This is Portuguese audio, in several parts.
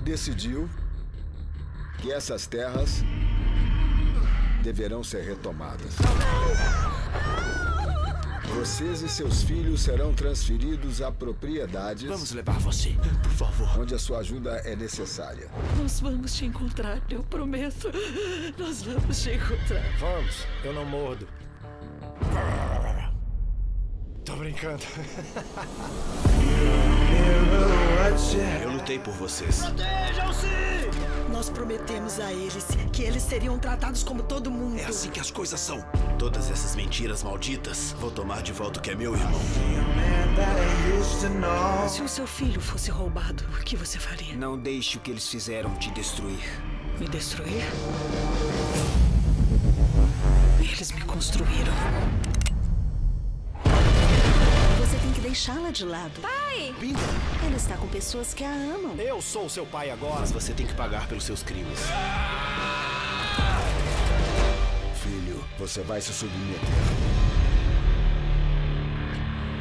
decidiu que essas terras deverão ser retomadas. Vocês e seus filhos serão transferidos a propriedades Vamos levar você, por favor. onde a sua ajuda é necessária. Nós vamos te encontrar, eu prometo. Nós vamos te encontrar. Vamos, eu não mordo. Tô brincando. Eu lutei por vocês. Nós prometemos a eles que eles seriam tratados como todo mundo. É assim que as coisas são. Todas essas mentiras malditas. Vou tomar de volta o que é meu, irmão. Se o seu filho fosse roubado, o que você faria? Não deixe o que eles fizeram te destruir. Me destruir? Deixá-la de lado. Bingo! Ela está com pessoas que a amam. Eu sou o seu pai agora. Mas você tem que pagar pelos seus crimes. Filho, você vai se submeter.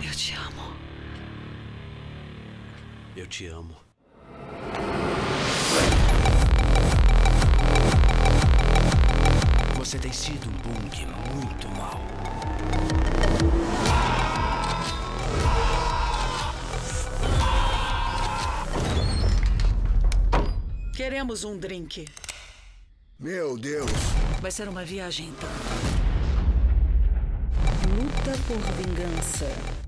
Eu te amo. Eu te amo. Você tem sido um Bung muito mal. Queremos um drink. Meu Deus! Vai ser uma viagem, então. Luta por vingança.